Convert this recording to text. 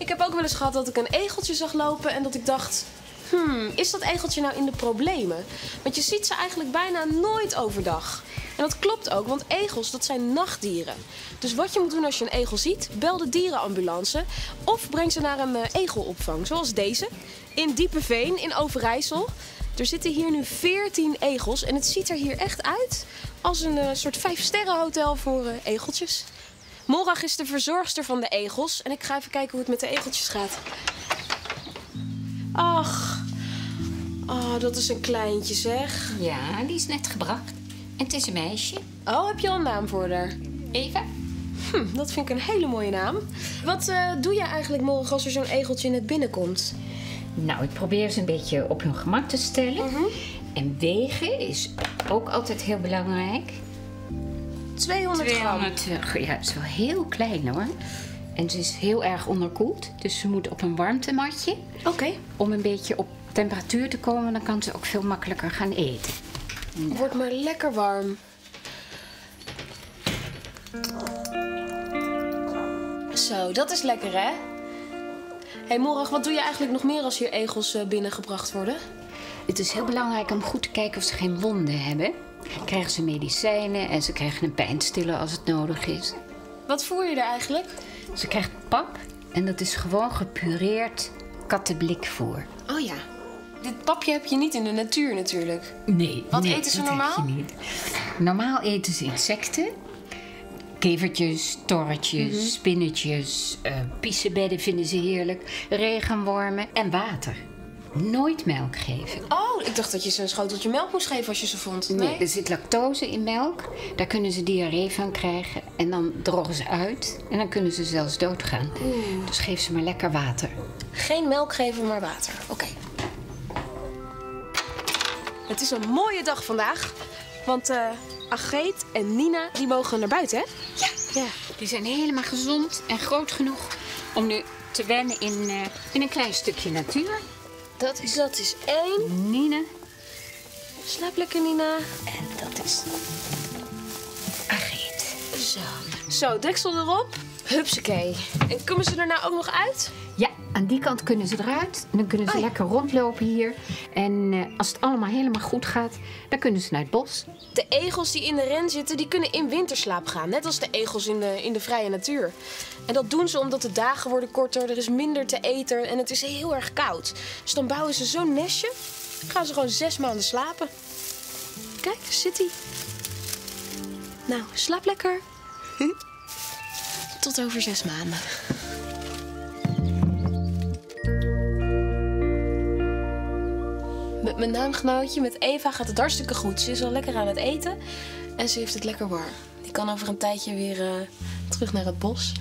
Ik heb ook wel eens gehad dat ik een egeltje zag lopen en dat ik dacht... Hmm, is dat egeltje nou in de problemen? Want je ziet ze eigenlijk bijna nooit overdag. En dat klopt ook, want egels dat zijn nachtdieren. Dus wat je moet doen als je een egel ziet, bel de dierenambulance... of breng ze naar een uh, egelopvang, zoals deze. In Diepeveen, in Overijssel. Er zitten hier nu 14 egels en het ziet er hier echt uit... als een uh, soort vijfsterrenhotel voor uh, egeltjes. Morag is de verzorgster van de egels en ik ga even kijken hoe het met de egeltjes gaat. Ach, oh, dat is een kleintje zeg. Ja, die is net gebracht. En het is een meisje. Oh, heb je al een naam voor haar? Eva. Hm, dat vind ik een hele mooie naam. Wat uh, doe je eigenlijk morgen als er zo'n egeltje net binnenkomt? Nou, ik probeer ze een beetje op hun gemak te stellen. Mhm. En wegen is ook altijd heel belangrijk. 200 gram. 200, ja, het is wel heel klein hoor. En ze is heel erg onderkoeld. Dus ze moet op een warmtematje. Oké. Om een beetje op temperatuur te komen, dan kan ze ook veel makkelijker gaan eten. Wordt maar lekker warm. Zo, dat is lekker hè? Hé hey, Morag, wat doe je eigenlijk nog meer als hier egels uh, binnengebracht worden? Het is heel belangrijk om goed te kijken of ze geen wonden hebben. Krijgen ze medicijnen en ze krijgen een pijnstiller als het nodig is. Wat voer je er eigenlijk? Ze krijgt pap en dat is gewoon gepureerd kattenblikvoer. Oh ja. Dit papje heb je niet in de natuur natuurlijk. Nee. Wat nee, eten ze normaal? Niet. Normaal eten ze insecten. Kevertjes, torretjes, Mhm. spinnetjes, uh, vinden ze heerlijk, regenwormen en water. Nooit melk geven. Oh, ik dacht dat je ze een schoteltje melk moest geven als je ze vond. Nee, er zit lactose in melk. Daar kunnen ze diarree van krijgen. En dan drogen ze uit. En dan kunnen ze zelfs doodgaan. Dus geef ze maar lekker water. Geen melk geven, maar water. Oké. Het is een mooie dag vandaag. Want uh, Ageet en Nina, die mogen naar buiten, hè? Ja. ja. Die zijn helemaal gezond en groot genoeg om nu te wennen in, uh, in een klein stukje natuur. Dat is, dat is één. Nina. Slaap lekker, Nina. En dat is Ageet. Zo. Zo, deksel erop. Hupsakee. En komen ze er nou ook nog uit? Ja, aan die kant kunnen ze eruit. En dan kunnen ze Oh ja. lekker rondlopen hier. En uh, als het allemaal helemaal goed gaat, dan kunnen ze naar het bos. De egels die in de ren zitten, die kunnen in winterslaap gaan. Net als de egels in de, in de vrije natuur. En dat doen ze omdat de dagen worden korter, er is minder te eten en het is heel erg koud. Dus dan bouwen ze zo'n nestje, gaan ze gewoon zes maanden slapen. Kijk, daar zit hij. Nou, slaap lekker. Tot over zes maanden. Met mijn naamgenootje, met Eva, gaat het hartstikke goed. Ze is al lekker aan het eten en ze heeft het lekker warm. Die kan over een tijdje weer uh, terug naar het bos.